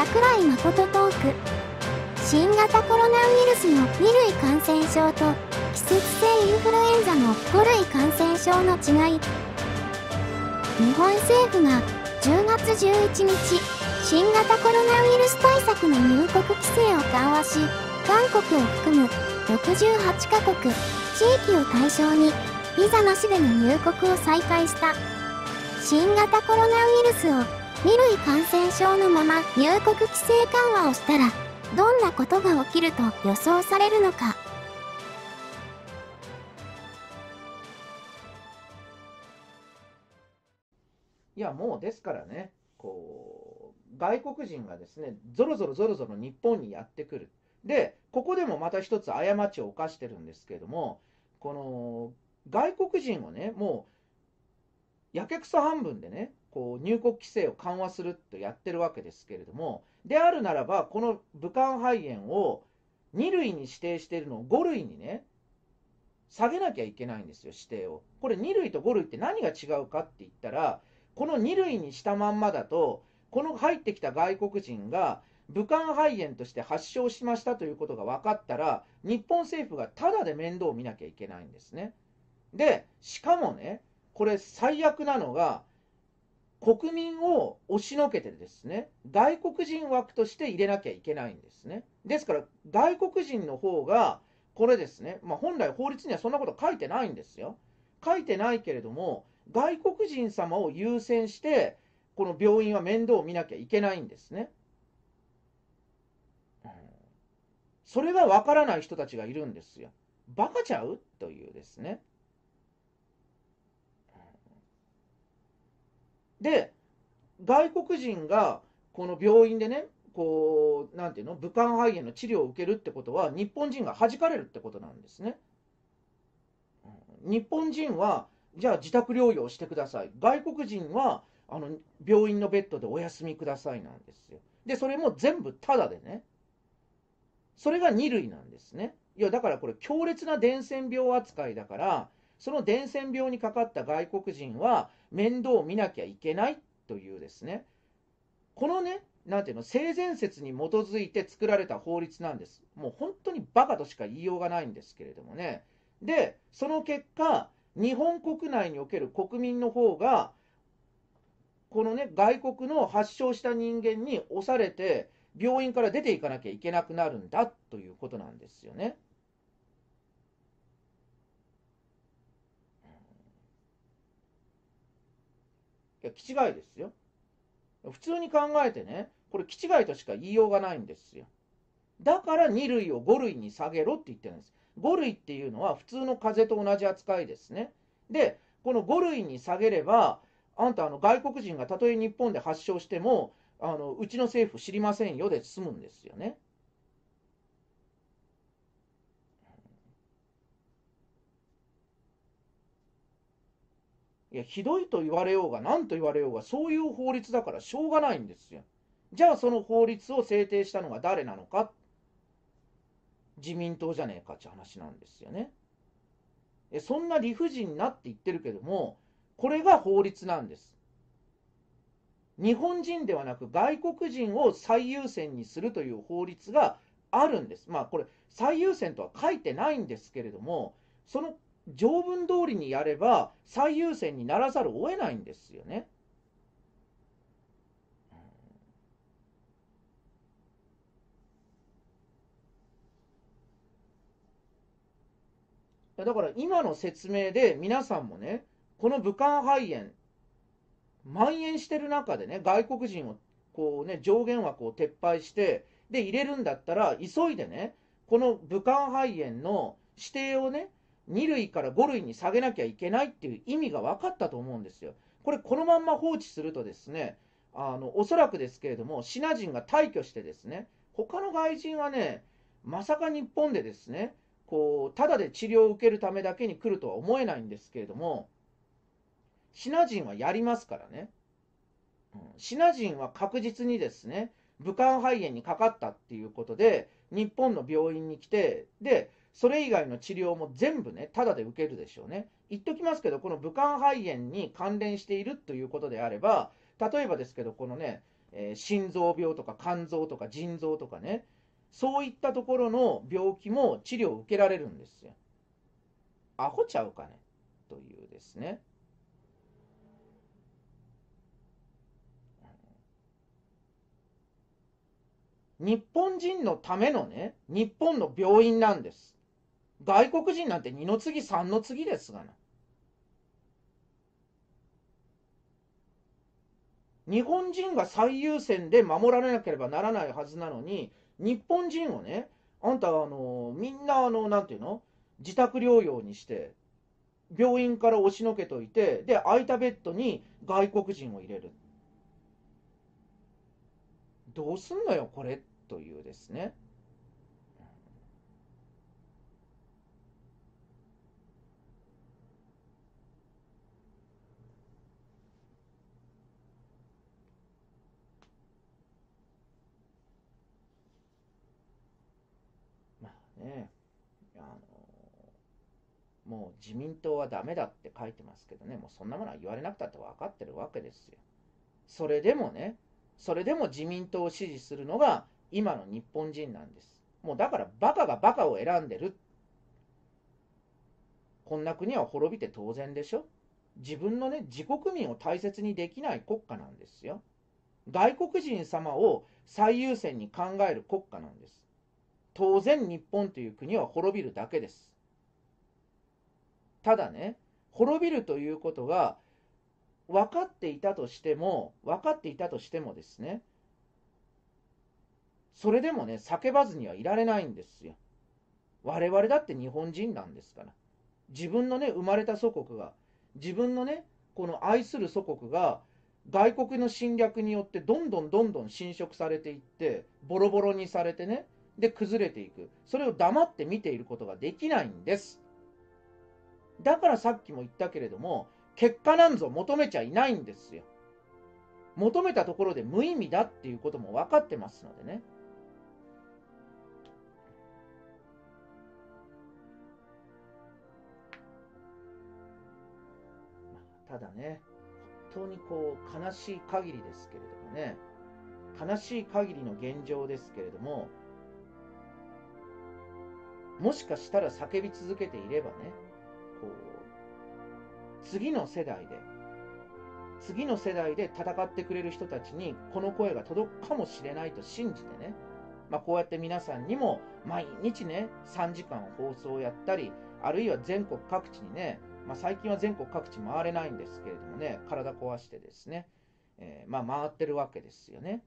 桜井誠トーク。新型コロナウイルスの2類感染症と季節性インフルエンザの5類感染症の違い。日本政府が10月11日新型コロナウイルス対策の入国規制を緩和し韓国を含む68カ国地域を対象にビザなしでの入国を再開した。新型コロナウイルスを2類感染症のまま入国規制緩和をしたらどんなことが起きると予想されるのかいや、もうですからね、こう、外国人がですね、ぞろぞろぞろぞろ日本にやってくる。で、ここでもまた一つ過ちを犯してるんですけれども、この外国人をね、もう、やけくそ半分でね、こう入国規制を緩和するとやってるわけですけれども、であるならば、この武漢肺炎を2類に指定しているのを5類にね、下げなきゃいけないんですよ、指定を。これ2類と5類って何が違うかって言ったら、この2類にしたまんまだと、この入ってきた外国人が武漢肺炎として発症しましたということが分かったら、日本政府がただで面倒を見なきゃいけないんですね。で、しかもね、これ最悪なのが、国民を押しのけてですね、外国人枠として入れなきゃいけないんですね。ですから、外国人の方が、これですね、まあ、本来法律にはそんなこと書いてないんですよ。書いてないけれども、外国人様を優先して、この病院は面倒を見なきゃいけないんですね。それがわからない人たちがいるんですよ。バカちゃう？というですね。で、外国人がこの病院でね、こう、なんていうの、武漢肺炎の治療を受けるってことは、日本人が弾かれるってことなんですね。日本人は、じゃあ自宅療養してください。外国人は、あの、病院のベッドでお休みくださいなんですよ。で、それも全部タダでね。それが2類なんですね。いや、だからこれ強烈な伝染病扱いだから、その伝染病にかかった外国人は面倒を見なきゃいけないというですね、このね、なんていうの、性善説に基づいて作られた法律なんです。もう本当にバカとしか言いようがないんですけれどもね。で、その結果、日本国内における国民の方が、このね、外国の発症した人間に押されて、病院から出ていかなきゃいけなくなるんだということなんですよね。いや、気違いですよ。普通に考えてね、これ気違いとしか言いようがないんですよ。だから2類を5類に下げろって言ってるんです。5類っていうのは普通の風邪と同じ扱いですね。で、この5類に下げれば、あんたあの外国人がたとえ日本で発症しても、あのうちの政府知りませんよで済むんですよね。いや、ひどいと言われようが、何と言われようが、そういう法律だからしょうがないんですよ。じゃあ、その法律を制定したのが誰なのか？自民党じゃねえかって話なんですよね。そんな理不尽なって言ってるけども、これが法律なんです。日本人ではなく外国人を最優先にするという法律があるんです。まあこれ最優先とは書いてないんですけれども、その条文通りにやれば最優先にならざるを得ないんですよね。だから今の説明で皆さんもね、この武漢肺炎、蔓延してる中でね、外国人をこうね、上限枠を撤廃して、で、入れるんだったら、急いでね、この武漢肺炎の指定をね、2類から5類に下げなきゃいけないっていう意味が分かったと思うんですよ。これ、このまんま放置するとですね、あの、おそらくですけれども、シナ人が退去してですね、他の外人はね、まさか日本でですね、こう、ただで治療を受けるためだけに来るとは思えないんですけれども、シナ人はやりますからね。うん、シナ人は確実にですね、武漢肺炎にかかったっていうことで、日本の病院に来て、で、それ以外の治療も全部ね、ただで受けるでしょうね。言っときますけど、この武漢肺炎に関連しているということであれば、例えばですけど、このね、えー心臓病とか肝臓とか腎臓とかね、そういったところの病気も治療を受けられるんですよ。アホちゃうかね？というですね。日本人のためのね、日本の病院なんです。外国人なんて二の次三の次ですがな。日本人が最優先で守られなければならないはずなのに、日本人をね、あんた、あの、みんな、あの、なんていうの？自宅療養にして、病院から押しのけといて、で、空いたベッドに外国人を入れる。どうすんのよ、これ、というですね。ね、あのもう自民党はダメだって書いてますけどね、もうそんなものは言われなくたって分かってるわけですよ。それでもね、それでも自民党を支持するのが今の日本人なんです。もうだからバカがバカを選んでる。こんな国は滅びて当然でしょ自分のね、自国民を大切にできない国家なんですよ。外国人様を最優先に考える国家なんです。当然日本という国は滅びるだけです。ただね、滅びるということが分かっていたとしても、分かっていたとしてもですね、それでもね、叫ばずにはいられないんですよ。我々だって日本人なんですから。自分のね、生まれた祖国が、自分のね、この愛する祖国が、外国の侵略によってどんどんどんどん侵食されていって、ボロボロにされてね、で崩れていく。それを黙って見ていることができないんです。だからさっきも言ったけれども、結果なんぞ求めちゃいないんですよ。求めたところで無意味だっていうことも分かってますのでね。ただね、本当にこう悲しい限りですけれどもね、悲しい限りの現状ですけれども、もしかしたら叫び続けていればね、こう、次の世代で、次の世代で戦ってくれる人たちにこの声が届くかもしれないと信じてね、まあ、こうやって皆さんにも毎日ね、3時間放送をやったり、あるいは全国各地にね、まあ、最近は全国各地回れないんですけれどもね、体壊してですね、えーまあ、回ってるわけですよね。